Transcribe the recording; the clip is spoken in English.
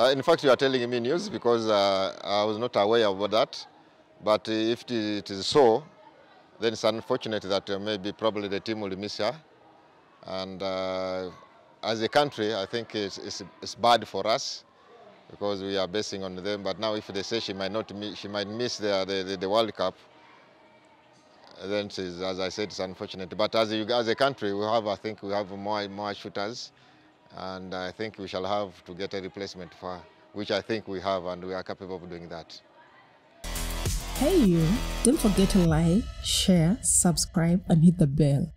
Uh, in fact, you are telling me news because uh, I was not aware about that. But if it is so, then it's unfortunate that uh, maybe probably the team will miss her. And uh, as a country, I think it's, it's, it's, bad for us because we are basing on them. But now if they say she might not miss, she might miss the, the, the World Cup, then as I said, it's unfortunate. But as a, as a country, we have, I think we have more, more shooters and I think we shall have to get a replacement for her, which I think we have and we are capable of doing that. Hey you, don't forget to like, share, subscribe and hit the bell.